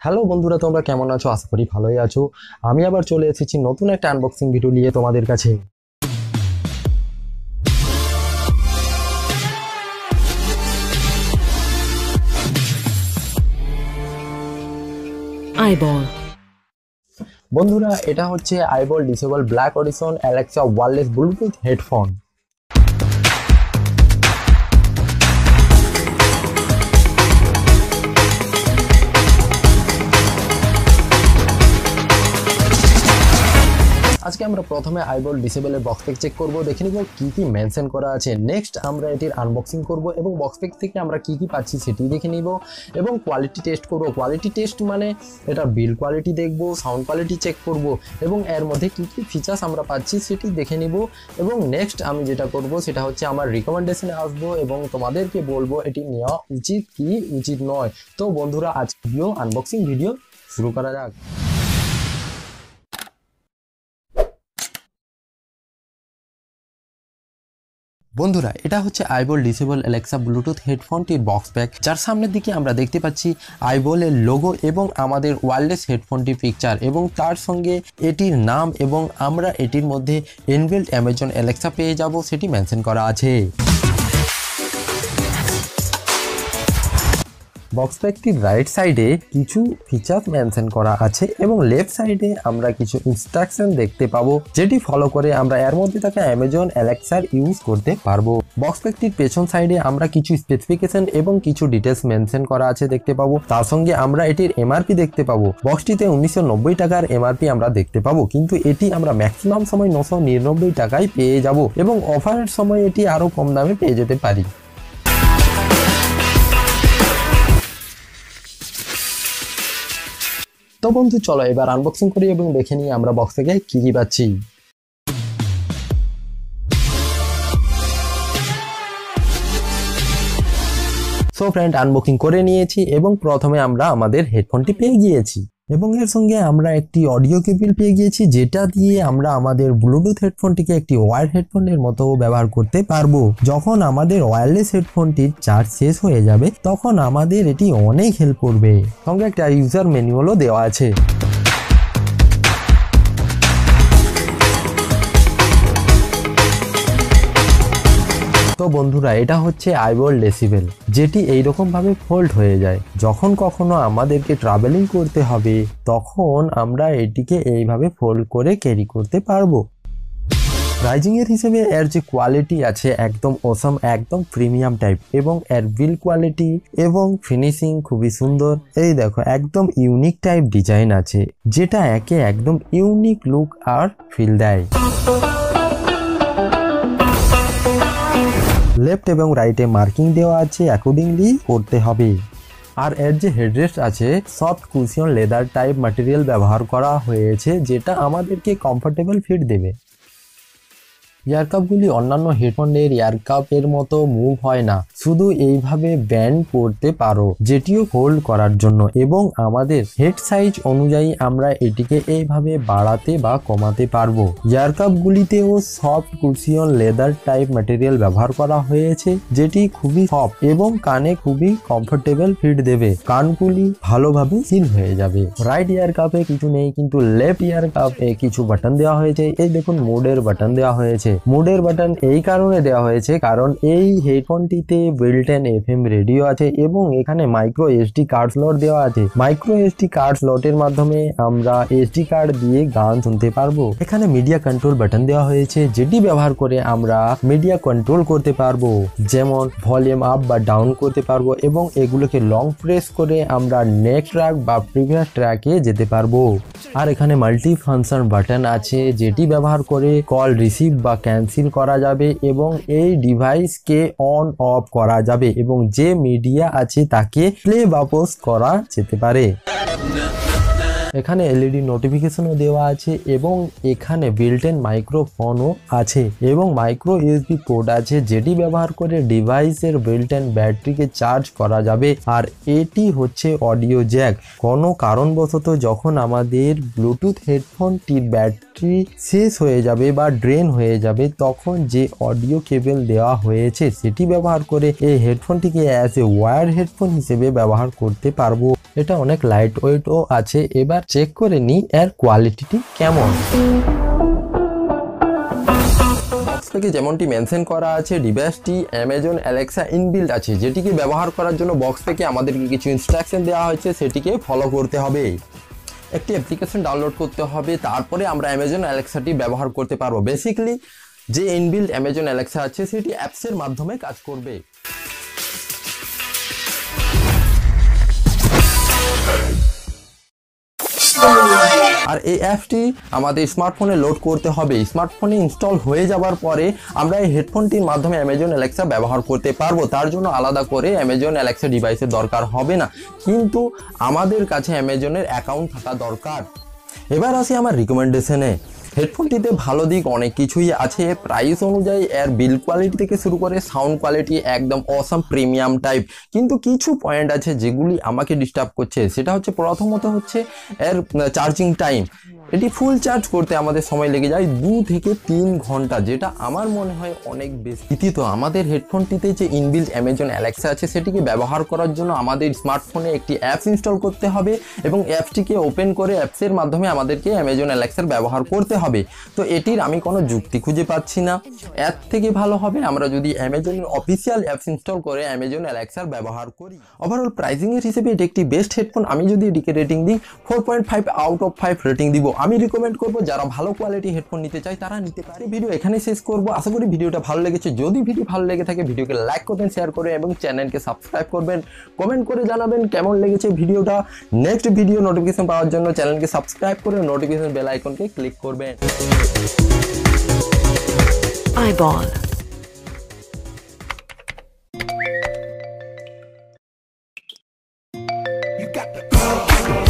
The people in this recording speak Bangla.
হ্যালো বন্ধুরা তোমরা কেমন আছো? আশা করি ভালোই আছো। আমি আবার চলে এসেছি নতুন একটা আনবক্সিং ভিডিও নিয়ে তোমাদের কাছে। Eyeball, বন্ধুরা এটা হচ্ছে eyeball decibel black edition Alexa wireless Bluetooth headphone আজকে আমরা প্রথমে আইবল ডিসেবলের বক্স প্যাক চেক করব, দেখে নিব কি কি মেনশন করা আছে। নেক্সট আমরা এটির আনবক্সিং করব এবং বক্স প্যাক থেকে আমরা কি কি পাচ্ছি সেটি দেখে নিব এবং কোয়ালিটি টেস্ট করব। কোয়ালিটি টেস্ট মানে এটা বিল কোয়ালিটি দেখব সাউন্ড কোয়ালিটি চেক করব এবং এর মধ্যে কি কি ফিচার্স আমরা পাচ্ছি সেটি দেখে নিব এবং নেক্সট আমি যেটা করব সেটা হচ্ছে আমার রিকমেন্ডেশনে আসব এবং তোমাদেরকে বলব এটি নেওয়া উচিত কি উচিত নয়। তো বন্ধুরা আজ ভিডিও আনবক্সিং ভিডিও শুরু করা যাক। বন্ধুরা, এটা হচ্ছে আইবল ডিসেবল অ্যালেক্সা ব্লুটুথ হেডফোনটির বক্স প্যাক, যার সামনের দিকে আমরা দেখতে পাচ্ছি আইবলের লোগো এবং আমাদের ওয়ারলেস হেডফোনটি পিকচার এবং তার সঙ্গে এটির নাম এবং আমরা এটির মধ্যে এনবিল্ড অ্যামাজন অ্যালেক্সা পেয়ে যাব, সেটি মেনশন করা আছে। বক্স প্যাকটির রাইট সাইডে কিছু ফিচার মেনশন করা আছে এবং লেফট সাইডে আমরা কিছু ইনস্ট্রাকশন দেখতে পাবো, যেটি ফলো করে আমরা এর মধ্যে থাকা অ্যামাজন অ্যালেক্সার ইউজ করতে পারব। বক্স প্যাকটির পেছন সাইডে আমরা কিছু স্পেসিফিকেশন এবং কিছু ডিটেলস মেনশন করা আছে দেখতে পাবো। তার সঙ্গে আমরা এটির এমআরপি দেখতে পাবো। বক্সটিতে উনিশশো নব্বই টাকার এমআরপি আমরা দেখতে পাবো, কিন্তু এটি আমরা ম্যাক্সিমাম সময় নশো নিরানব্বই টাকায় পেয়ে যাব এবং অফারের সময় এটি আরও কম দামে পেয়ে যেতে পারি। তো বন্ধু, চলো এবার আনবক্সিং করি এবং দেখে নিই আমরা বক্স থেকে কি কি পাচ্ছি। সো ফ্রেন্ড আনবক্সিং করে নিয়েছি এবং প্রথমে আমরা আমাদের হেডফোনটি পেয়ে গিয়েছি। এবং এর সঙ্গে আমরা একটি অডিও কেবিল পেয়ে গিয়েছি, যেটা দিয়ে আমরা আমাদের ব্লুটুথ হেডফোনটিকে একটি ওয়ার হেডফোনের মতো ব্যবহার করতে পারব। যখন আমাদের ওয়্যারলেস হেডফোনটির চার্জ শেষ হয়ে যাবে, তখন আমাদের এটি অনেক হেল্প করবে। সঙ্গে একটা ইউজার ম্যানুয়ালও দেওয়া আছে। বন্ধুরা, এটা হচ্ছে আইবল ডেসিবেল যেটি এইরকম ভাবে ফোল্ড হয়ে যায়। যখন কখনো আমাদেরকে ট্রাভেলিং করতে হবে, তখন আমরা এটিকে এইভাবে ফোল্ড করে ক্যারি করতে পারব। প্রাইজিং এর হিসেবে এর যে কোয়ালিটি আছে, একদম ওসম একদম প্রিমিয়াম টাইপ এবং এর বিল কোয়ালিটি এবং ফিনিশিং খুবই সুন্দর। এই দেখো, একদম ইউনিক টাইপ ডিজাইন আছে, যেটা একে একদম ইউনিক লুক আর ফিল দেয়। লেফট এবং রাইটে মার্কিং দেওয়া আছে অ্যাকর্ডিংলি করতে হবে। আর এর যে হেডরেস্ট আছে, soft cushion leather type material ব্যবহার করা হয়েছে, যেটা আমাদেরকে কমফোর্টেবল ফিট দেবে। ইয়ারকাপগুলি অন্যান্য হেডফোনের ইয়ারকাপের মতো মুভ হয় না। শুধু এইভাবে ব্যান্ড করতে পারো, যেটিও হোল্ড করার জন্য। এবং আমাদের হেড সাইজ অনুযায়ী আমরা এটিকে এইভাবে বাড়াতে বা কমাতে পারব। ইয়ারকাপগুলিতেও soft cushion leather type material ব্যবহার করা হয়েছে, যেটি খুবই সফট এবং কানে খুবই কমফোর্টেবল ফিট দেবে। কানগুলি ভালোভাবে সিল হয়ে যাবে। রাইট ইয়ার কাপে কিছু নেই, কিন্তু লেফট ইয়ার কাপে কিছু বাটন দেওয়া হয়েছে। এই দেখুন মোডের বাটন দেওয়া হয়েছে। মোডের বাটন এই কারণে দেওয়া হয়েছে, কারণ এই হেডফোনটিতে built in F M radio আছে এবং এখানে মাইক্রো এসডি কার্ড স্লট দেওয়া আছে। মাইক্রো এসডি কার্ড স্লটের মাধ্যমে আমরা এসডি কার্ড দিয়ে গান শুনতে পারব। এখানে মিডিয়া কন্ট্রোল বাটন দেওয়া হয়েছে, যেটি ব্যবহার করে আমরা মিডিয়া কন্ট্রোল করতে পারব। যেমন ভলিউম আপ বা ডাউন করতে পারব এবং এগুলোকে লং প্রেস করে আমরা নেক্সট ট্র্যাক বা প্রিভিয়াস ট্র্যাকে যেতে পারব। আর এখানে মাল্টি ফাংশন বাটন আছে, যেটি ব্যবহার করে কল রিসিভ বা ক্যান্সেল করা যাবে এবং এই ডিভাইসকে অন অফ করা যাবে এবং যে মিডিয়া আছে তাকে প্লে বা পোস্ট করা যেতে পারে। এখানে এলইডি নোটিফিকেশনও দেওয়া আছে এবং এখানে বিল্টেন মাইক্রোফোনও আছে এবং মাইক্রো ইউএসবি পোর্ট আছে যেটি ব্যবহার করে ডিভাইসের বিল্টেন ব্যাটারিকে চার্জ করা যাবে। আর এটি হচ্ছে অডিও জ্যাক কোনো কারণবশত যখন আমাদের ব্লুটুথ হেডফোনটির ব্যাটারি শেষ হয়ে যাবে বা ড্রেন হয়ে যাবে, তখন যে অডিও কেবল দেওয়া হয়েছে সেটি ব্যবহার করে এই হেডফোনটিকে অ্যাজ এ ওয়ার হেডফোন হিসেবে ব্যবহার করতে পারব। এটা অনেক লাইট ওয়েটও আছে। এবার চেক করে নিই এর কোয়ালিটিটি কেমন। থেকে যেমনটি মেনশন করা আছে ডিভাইসটি অ্যামাজন অ্যালেক্সা ইনবিল্ড আছে। যেটিকে ব্যবহার করার জন্য বক্স থেকে আমাদেরকে কিছু ইনস্ট্রাকশন দেওয়া হয়েছে, সেটিকে ফলো করতে হবে। একটি অ্যাপ্লিকেশন ডাউনলোড করতে হবে, তারপরে আমরা অ্যামাজন অ্যালেক্সাটি ব্যবহার করতে পারব। বেসিক্যালি যে ইনবিল্ড অ্যামাজন অ্যালেক্সা আছে, সেটি অ্যাপসের মাধ্যমে কাজ করবে। আর এই অ্যাপটি আমাদের স্মার্টফোনে লোড করতে হবে। স্মার্টফোনে ইনস্টল হয়ে যাওয়ার পরে আমরা এই হেডফোনটির মাধ্যমে অ্যামাজন অ্যালেক্সা ব্যবহার করতে পারব। তার জন্য আলাদা করে অ্যামাজন অ্যালেক্সা ডিভাইসের দরকার হবে না। কিন্তু আমাদের কাছে অ্যামাজনের অ্যাকাউন্ট থাকা দরকার। এবার আসি আমার রিকমেন্ডেশনে হেডফোনটিতে ভালো দিক অনেক কিছুই আছে। প্রাইস অনুযায়ী এর বিল কোয়ালিটি থেকে শুরু করে সাউন্ড কোয়ালিটি একদম অসাম প্রিমিয়াম টাইপ কিন্তু কিছু পয়েন্ট আছে যেগুলি আমাকে ডিস্টার্ব করছে। সেটা হচ্ছে প্রথমত হচ্ছে এর চার্জিং টাইম এটি ফুল চার্জ করতে আমাদের সময় লেগে যায় দু থেকে তিন ঘণ্টা, যেটা আমার মনে হয় অনেক বেশি। তো আমাদের হেডফোনটিতে যে ইনবিল্ড অ্যামাজন অ্যালেক্সা আছে, সেটিকে ব্যবহার করার জন্য আমাদের স্মার্টফোনে একটি অ্যাপস ইনস্টল করতে হবে এবং অ্যাপসটিকে ওপেন করে অ্যাপসের মাধ্যমে আমাদেরকে অ্যামাজন অ্যালেক্সার ব্যবহার করতে হবে। তো এটির আমি কোনো যুক্তি খুঁজে পাচ্ছি না। অ্যাপ থেকে ভালো হবে আমরা যদি অ্যামাজনের অফিসিয়াল অ্যাপস ইনস্টল করে অ্যামাজন অ্যালেক্সার ব্যবহার করি। ওভারঅল প্রাইসিংয়ের হিসেবে এটি একটি বেস্ট হেডফোন আমি যদি এটিকে রেটিং দিই four point five out of five rating দিব। আমি রিকমেন্ড করব যারা ভালো কোয়ালিটি হেডফোন নিতে চায় তারা নিতে পারে। ভিডিও এখানে শেষ করব। আশা করি ভিডিওটা ভালো লেগেছে। যদি ভিডিও ভালো লেগে থাকে ভিডিওকে লাইক করবেন শেয়ার করবেন এবং চ্যানেলকে সাবস্ক্রাইব করবেন। কমেন্ট করে জানাবেন কেমন লেগেছে ভিডিওটা নেক্সট ভিডিও নোটিফিকেশন পাওয়ার জন্য চ্যানেলকে সাবস্ক্রাইব করে নোটিফিকেশন বেল আইকনকে ক্লিক করবেন। Na na na